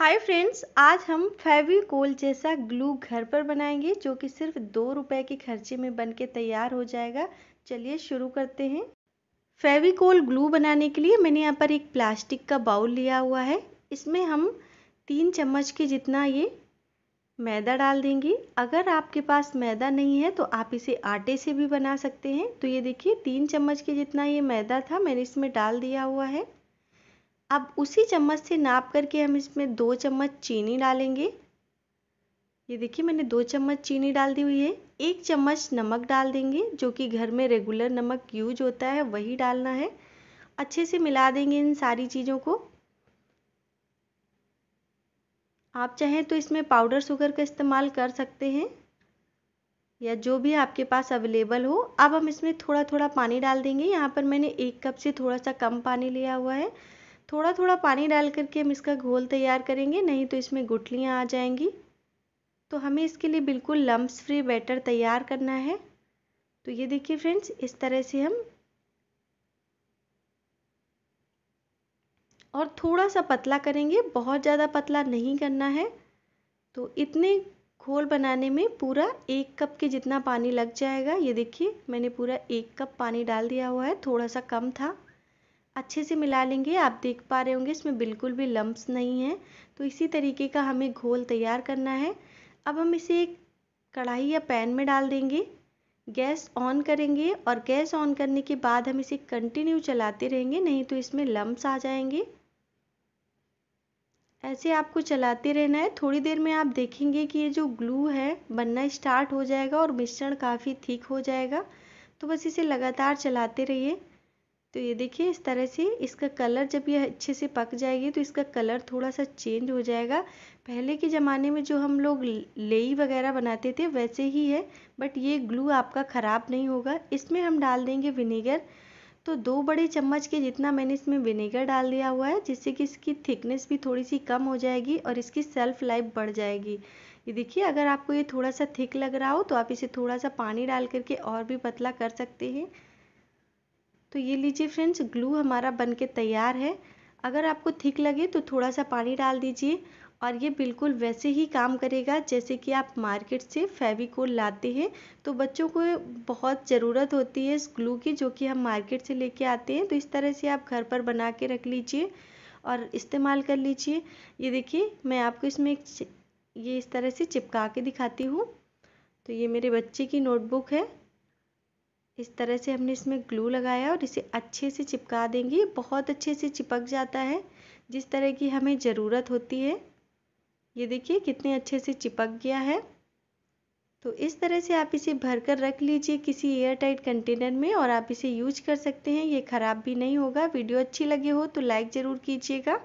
Hi friends आज हम फेविकोल जैसा ग्लू घर पर बनाएँगे, जो कि सिर्फ़ दो रुपए के खर्चे में बन के तैयार हो जाएगा। चलिए शुरू करते हैं। फेविकोल ग्लू बनाने के लिए मैंने यहाँ पर एक प्लास्टिक का बाउल लिया हुआ है। इसमें हम तीन चम्मच के जितना ये मैदा डाल देंगे। अगर आपके पास मैदा नहीं है तो आप इसे आटे से भी बना सकते हैं। तो ये देखिए, तीन चम्मच के जितना ये मैदा था, मैंने इसमें डाल दिया हुआ है। अब उसी चम्मच से नाप करके हम इसमें दो चम्मच चीनी डालेंगे। ये देखिए, मैंने दो चम्मच चीनी डाल दी हुई है। एक चम्मच नमक डाल देंगे, जो कि घर में रेगुलर नमक यूज़ होता है, वही डालना है। अच्छे से मिला देंगे इन सारी चीज़ों को। आप चाहें तो इसमें पाउडर शुगर का इस्तेमाल कर सकते हैं, या जो भी आपके पास अवेलेबल हो। अब हम इसमें थोड़ा थोड़ा पानी डाल देंगे। यहाँ पर मैंने एक कप से थोड़ा सा कम पानी लिया हुआ है। थोड़ा थोड़ा पानी डाल करके हम इसका घोल तैयार करेंगे, नहीं तो इसमें गुठलियाँ आ जाएँगी। तो हमें इसके लिए बिल्कुल लम्ब्स फ्री बैटर तैयार करना है। तो ये देखिए फ्रेंड्स इस तरह से हम और थोड़ा सा पतला करेंगे, बहुत ज़्यादा पतला नहीं करना है। तो इतने घोल बनाने में पूरा एक कप के जितना पानी लग जाएगा, ये देखिए मैंने पूरा एक कप पानी डाल दिया हुआ है थोड़ा सा कम था। अच्छे से मिला लेंगे, आप देख पा रहे होंगे इसमें बिल्कुल भी लम्ब्स नहीं है। तो इसी तरीके का हमें घोल तैयार करना है। अब हम इसे एक कढ़ाई या पैन में डाल देंगे। गैस ऑन करेंगे और गैस ऑन करने के बाद हम इसे कंटिन्यू चलाते रहेंगे, नहीं तो इसमें लम्ब्स आ जाएँगे। ऐसे आपको चलाते रहना है। थोड़ी देर में आप देखेंगे कि ये जो ग्लू है, बनना स्टार्ट हो जाएगा और मिश्रण काफ़ी थिक हो जाएगा। तो बस इसे लगातार चलाते रहिए। तो ये देखिए, इस तरह से इसका कलर जब ये अच्छे से पक जाएगी तो इसका कलर थोड़ा सा चेंज हो जाएगा। पहले के ज़माने में जो हम लोग लेई वगैरह बनाते थे, वैसे ही है, बट ये ग्लू आपका ख़राब नहीं होगा। इसमें हम डाल देंगे विनेगर। तो दो बड़े चम्मच के जितना मैंने इसमें विनेगर डाल दिया हुआ है, जिससे कि इसकी थिकनेस भी थोड़ी सी कम हो जाएगी और इसकी सेल्फ लाइफ बढ़ जाएगी। ये देखिए, अगर आपको ये थोड़ा सा थिक लग रहा हो तो आप इसे थोड़ा सा पानी डाल करके और भी पतला कर सकते हैं। तो ये लीजिए फ्रेंड्स, ग्लू हमारा बन के तैयार है। अगर आपको थिक लगे तो थोड़ा सा पानी डाल दीजिए और ये बिल्कुल वैसे ही काम करेगा जैसे कि आप मार्केट से फेविकोल लाते हैं। तो बच्चों को बहुत ज़रूरत होती है इस ग्लू की जो कि हम मार्केट से लेके आते हैं। तो इस तरह से आप घर पर बना के रख लीजिए और इस्तेमाल कर लीजिए। ये देखिए, मैं आपको इसमें एक ये इस तरह से चिपका के दिखाती हूँ। तो ये मेरे बच्चे की नोटबुक है। इस तरह से हमने इसमें ग्लू लगाया और इसे अच्छे से चिपका देंगे। बहुत अच्छे से चिपक जाता है, जिस तरह की हमें ज़रूरत होती है। ये देखिए कितने अच्छे से चिपक गया है। तो इस तरह से आप इसे भर कर रख लीजिए किसी एयर टाइट कंटेनर में और आप इसे यूज़ कर सकते हैं। ये ख़राब भी नहीं होगा, वीडियो अच्छी लगी हो तो लाइक ज़रूर कीजिएगा।